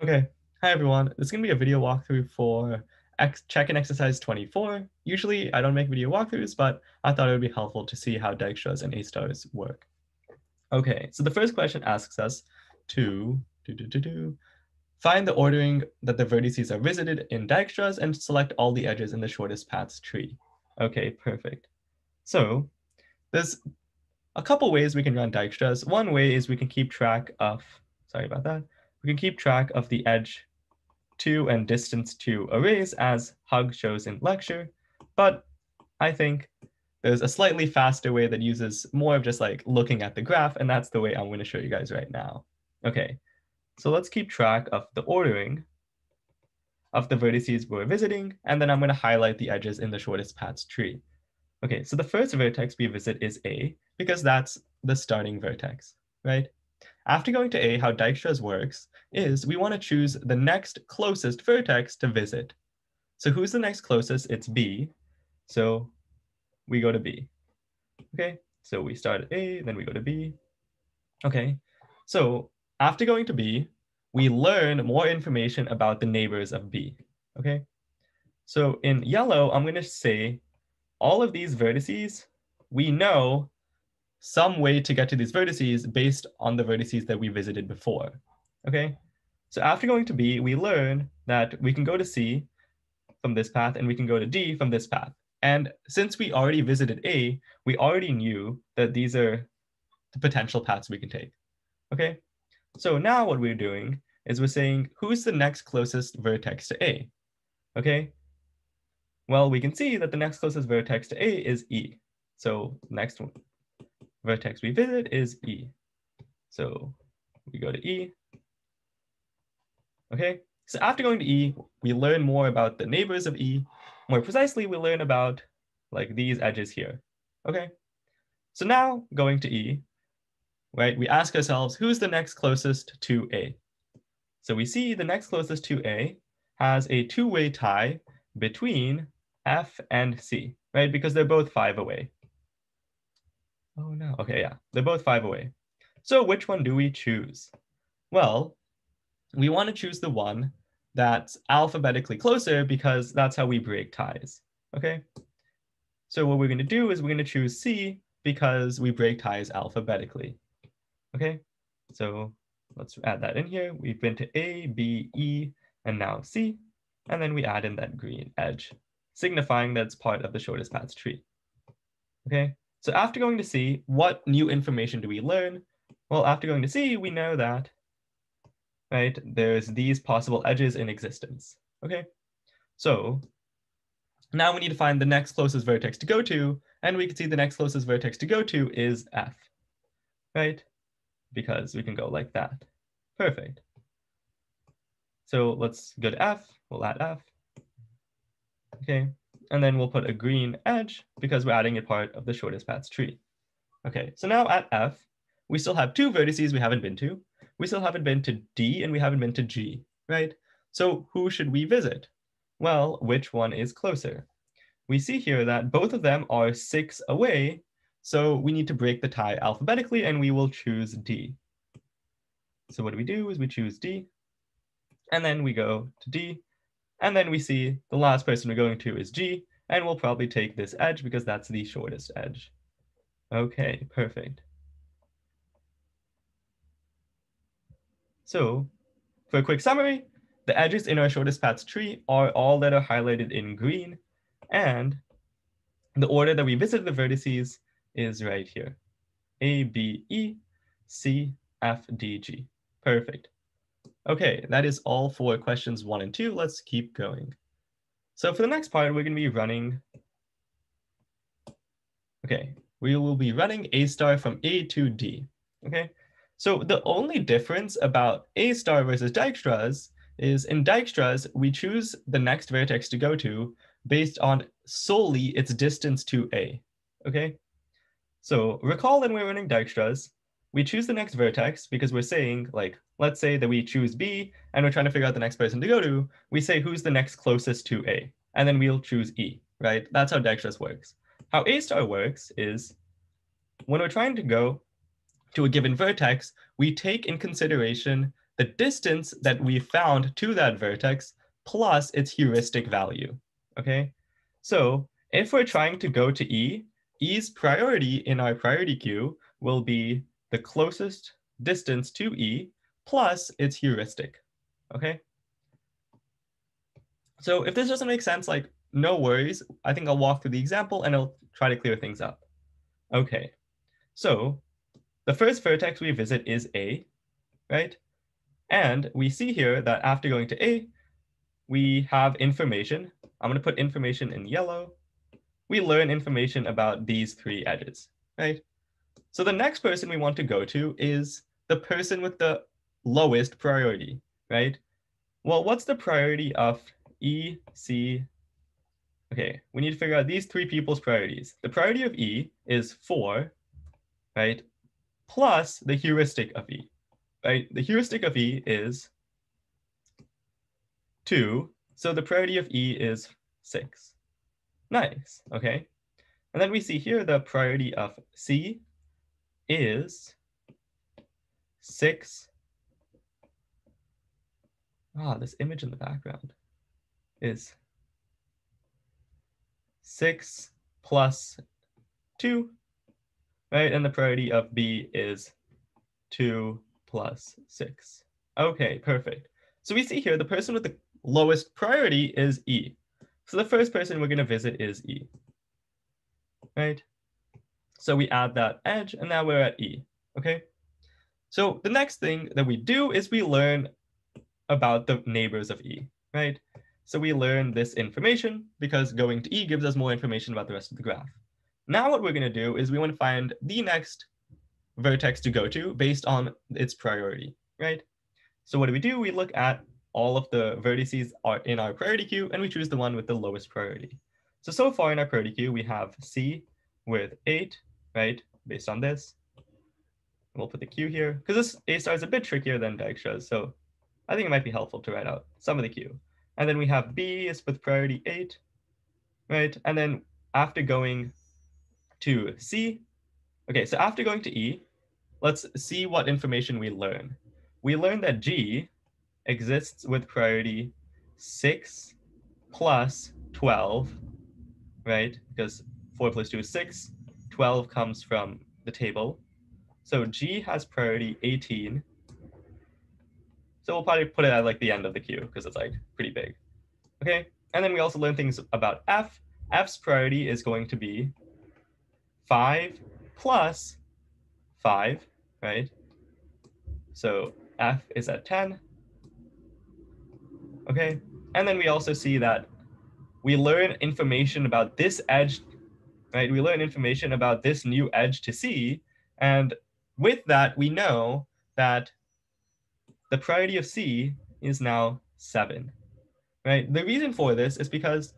Okay, hi everyone. This is going to be a video walkthrough for check-in exercise 24. Usually I don't make video walkthroughs, but I thought it would be helpful to see how Dijkstra's and A-stars work. Okay, so the first question asks us to do, do, do, do, find the ordering that the vertices are visited in Dijkstra's and select all the edges in the shortest paths tree. Okay, perfect. So there's a couple ways we can run Dijkstra's. One way is we can keep track of, sorry about that, we can keep track of the edge to and distance to arrays as Hug shows in lecture, but I think there's a slightly faster way that uses more of just like looking at the graph, and that's the way I'm going to show you guys right now. Okay, so let's keep track of the ordering of the vertices we're visiting, and then I'm going to highlight the edges in the shortest paths tree. Okay, so the first vertex we visit is A, because that's the starting vertex, right? After going to A, how Dijkstra's works is we want to choose the next closest vertex to visit. So who's the next closest? It's B. So we go to B. Okay, so we start at A, then we go to B. Okay, so after going to B, we learn more information about the neighbors of B. Okay, so in yellow, I'm going to say all of these vertices, we know some way to get to these vertices based on the vertices that we visited before. Okay, so after going to B, we learn that we can go to C from this path and we can go to D from this path. And since we already visited A, we already knew that these are the potential paths we can take. Okay, so now what we're doing is we're saying, who's the next closest vertex to A? Okay, well, we can see that the next closest vertex to A is E. So next one, vertex we visit is E. So we go to E. Okay, so after going to E, we learn more about the neighbors of E. More precisely, we learn about like these edges here. Okay, so now going to E, right, we ask ourselves, who's the next closest to A? So we see the next closest to A has a two-way tie between F and C, right? Because they're both five away. Oh no, okay, yeah, they're both five away. So which one do we choose? Well, we want to choose the one that's alphabetically closer because that's how we break ties, okay? So what we're going to do is we're going to choose C because we break ties alphabetically, okay? So let's add that in here. We've been to A, B, E, and now C, and then we add in that green edge, signifying that it's part of the shortest paths tree, okay? So after going to C, what new information do we learn? Well, after going to C, we know that, right, there's these possible edges in existence, okay? So now we need to find the next closest vertex to go to, and we can see the next closest vertex to go to is F, right? Because we can go like that. Perfect. So let's go to F, we'll add F. Okay, and then we'll put a green edge because we're adding a part of the shortest paths tree. Okay, so now at F, we still have two vertices we haven't been to. We still haven't been to D and we haven't been to G, right? So who should we visit? Well, which one is closer? We see here that both of them are six away, so we need to break the tie alphabetically and we will choose D. So what do we do is we choose D, and then we go to D, and then we see the last person we're going to is G, and we'll probably take this edge because that's the shortest edge. Okay, perfect. So for a quick summary, the edges in our shortest paths tree are all that are highlighted in green, and the order that we visit the vertices is right here. A, B, E, C, F, D, G. Perfect. Okay, that is all for questions one and two. Let's keep going. So for the next part, we're going to be running. Okay, we will be running A star from A to D. Okay, so the only difference about A star versus Dijkstra's is in Dijkstra's, we choose the next vertex to go to based on solely its distance to A. Okay, so recall when we're running Dijkstra's, we choose the next vertex because we're saying like, let's say that we choose B and we're trying to figure out the next person to go to, we say who's the next closest to A, and then we'll choose E, right? That's how Dijkstra's works. How A star works is when we're trying to go to a given vertex, we take in consideration the distance that we found to that vertex plus its heuristic value, okay? So if we're trying to go to E, E's priority in our priority queue will be the closest distance to E plus its heuristic, okay? So if this doesn't make sense, like no worries. I think I'll walk through the example and I'll try to clear things up. Okay, so the first vertex we visit is A, right? And we see here that after going to A, we have information. I'm gonna put information in yellow. We learn information about these three edges, right? So the next person we want to go to is the person with the lowest priority, right? Well, what's the priority of E, C, okay, we need to figure out these three people's priorities. The priority of E is four, right? Plus the heuristic of E, right? The heuristic of E is two. So the priority of E is six. Nice, okay. And then we see here the priority of C is six. Ah, this image in the background is 6 plus 2, right? And the priority of B is 2 plus 6. Okay, perfect. So we see here the person with the lowest priority is E. So the first person we're going to visit is E, right? So we add that edge, and now we're at E, okay? So the next thing that we do is we learn about the neighbors of E, right? So we learn this information because going to E gives us more information about the rest of the graph. Now what we're going to do is we want to find the next vertex to go to based on its priority, right? So what do we do? We look at all of the vertices are in our priority queue and we choose the one with the lowest priority. So, so far in our priority queue, we have C with eight, right? Based on this. We'll put the queue here because this A star is a bit trickier than Dijkstra's. So I think it might be helpful to write out some of the queue. And then we have B is with priority eight, right? And then after going to C, okay, so after going to E, let's see what information we learn. We learn that G exists with priority six plus 12, right? Because four plus two is six, 12 comes from the table. So G has priority 18 so we'll probably put it at like the end of the queue because it's like pretty big. Okay, and then we also learn things about F. F's priority is going to be five plus five, right? So F is at 10. Okay, and then we also see that we learn information about this edge, right? We learn information about this new edge to C. And with that, we know that the priority of C is now seven, right? The reason for this is because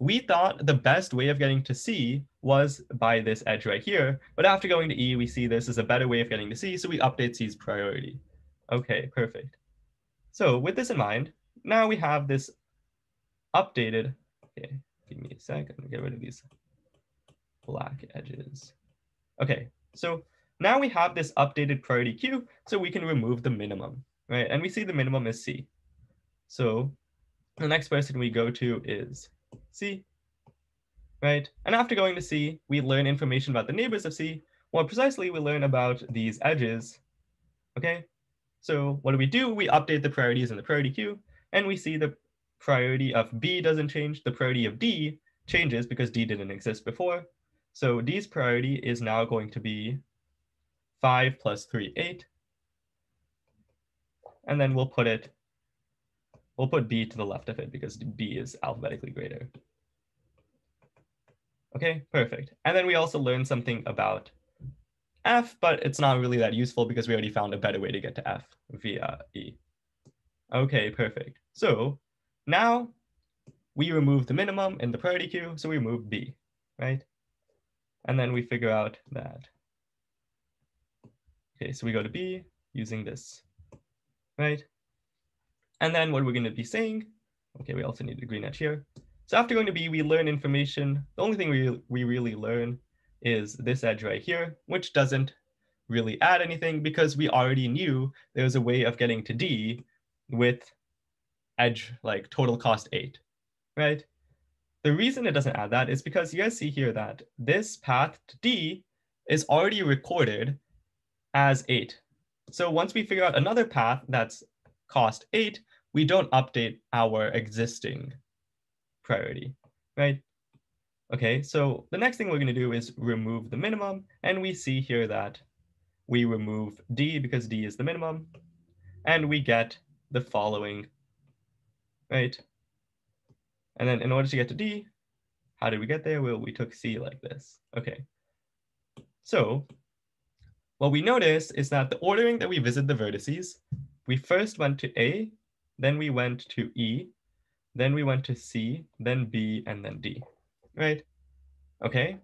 we thought the best way of getting to C was by this edge right here, but after going to E, we see this is a better way of getting to C, so we update C's priority. Okay, perfect. So with this in mind, now we have this updated, okay, give me a sec, I'm gonna get rid of these black edges. Okay, so now we have this updated priority queue, so we can remove the minimum right? And we see the minimum is C. So the next person we go to is C, right? And after going to C, we learn information about the neighbors of C. More precisely, we learn about these edges, okay? So what do we do? We update the priorities in the priority queue, and we see the priority of B doesn't change. The priority of D changes because D didn't exist before. So D's priority is now going to be 5 plus 3, 8 and then we'll put it, we'll put B to the left of it because B is alphabetically greater. Okay, perfect. And then we also learned something about F, but it's not really that useful because we already found a better way to get to F via E. Okay, perfect. So now we remove the minimum in the priority queue, so we remove B, right? And then we figure out that. Okay, so we go to B using this right? And then what we're going to be saying, okay, we also need the green edge here. So after going to B, we learn information. The only thing we, we really learn is this edge right here, which doesn't really add anything because we already knew there was a way of getting to D with edge like total cost eight, right? The reason it doesn't add that is because you guys see here that this path to D is already recorded as eight. So once we figure out another path that's cost eight, we don't update our existing priority, right? Okay, so the next thing we're gonna do is remove the minimum, and we see here that we remove D because D is the minimum, and we get the following, right? And then in order to get to D, how did we get there? Well, we took C like this. Okay, so what we notice is that the ordering that we visit the vertices, we first went to A, then we went to E, then we went to C, then B, and then D, right? Okay.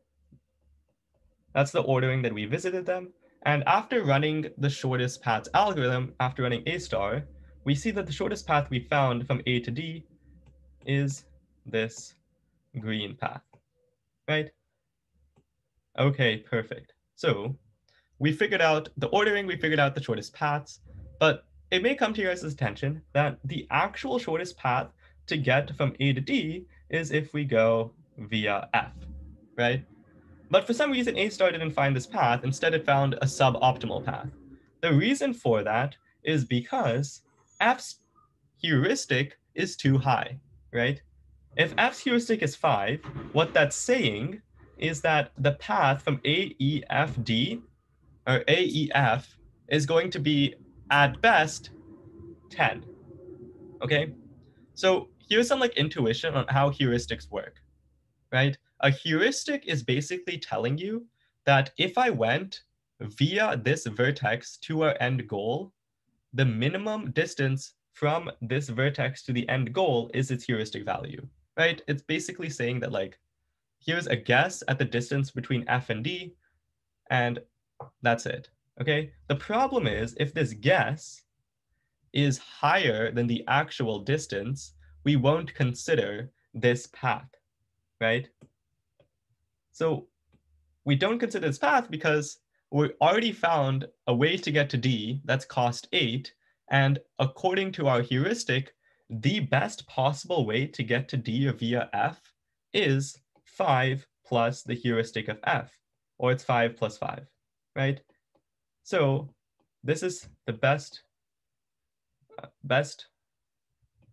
That's the ordering that we visited them. And after running the shortest paths algorithm, after running A star, we see that the shortest path we found from A to D is this green path, right? Okay, perfect. So we figured out the ordering, we figured out the shortest paths, but it may come to your guys' attention that the actual shortest path to get from A to D is if we go via F, right? But for some reason, A star didn't find this path. Instead, it found a suboptimal path. The reason for that is because F's heuristic is too high, right? If F's heuristic is five, what that's saying is that the path from A, E, F, D, or A, E, F, is going to be at best 10. Okay? So here's some like intuition on how heuristics work, right? A heuristic is basically telling you that if I went via this vertex to our end goal, the minimum distance from this vertex to the end goal is its heuristic value, right? It's basically saying that like, here's a guess at the distance between F and D, and that's it, okay? The problem is if this guess is higher than the actual distance, we won't consider this path, right? So we don't consider this path because we already found a way to get to D that's cost eight. And according to our heuristic, the best possible way to get to D via F is five plus the heuristic of F, or it's five plus five, right? So this is the best, uh, best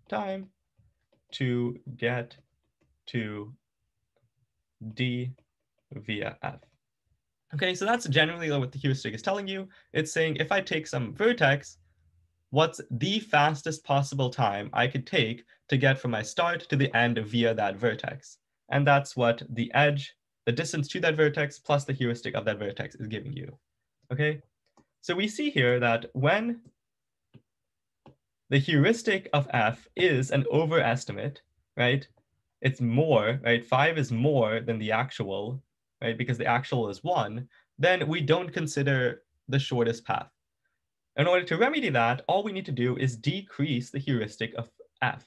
time to get to D via f. Okay, so that's generally what the heuristic is telling you. It's saying if I take some vertex, what's the fastest possible time I could take to get from my start to the end via that vertex? And that's what the edge, the distance to that vertex plus the heuristic of that vertex is giving you. Okay, so we see here that when the heuristic of f is an overestimate, right? It's more, right? Five is more than the actual right? Because the actual is one, then we don't consider the shortest path. In order to remedy that, all we need to do is decrease the heuristic of f,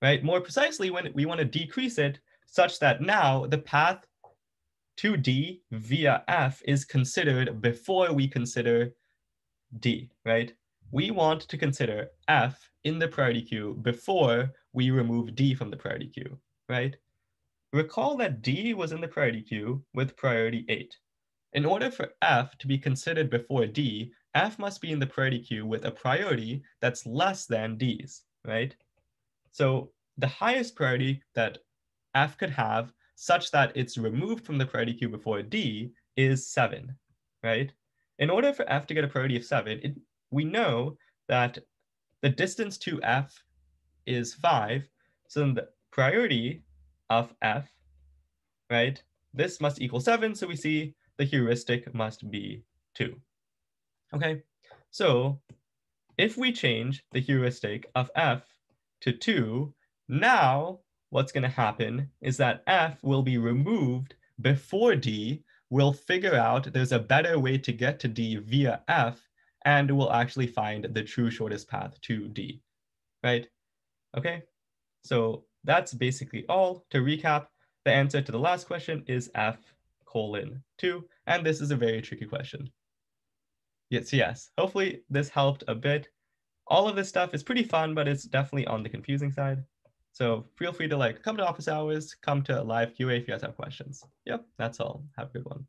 right? More precisely, when we want to decrease it such that now the path to D via f is considered before we consider D, right? We want to consider f in the priority queue before we remove D from the priority queue, right? Recall that D was in the priority queue with priority 8. In order for F to be considered before D, F must be in the priority queue with a priority that's less than D's, right? So the highest priority that F could have such that it's removed from the priority queue before D is 7, right? In order for F to get a priority of 7, it, we know that the distance to F is 5, so then the priority of f, right? This must equal 7, so we see the heuristic must be 2. Okay, so if we change the heuristic of f to 2, now what's going to happen is that f will be removed before d. We'll figure out there's a better way to get to d via f, and we'll actually find the true shortest path to d, right? Okay, so that's basically all. To recap, the answer to the last question is F colon 2, and this is a very tricky question. Yes, yes. Hopefully this helped a bit. All of this stuff is pretty fun, but it's definitely on the confusing side. So feel free to like come to office hours, come to a live QA if you guys have questions. Yep, that's all. Have a good one.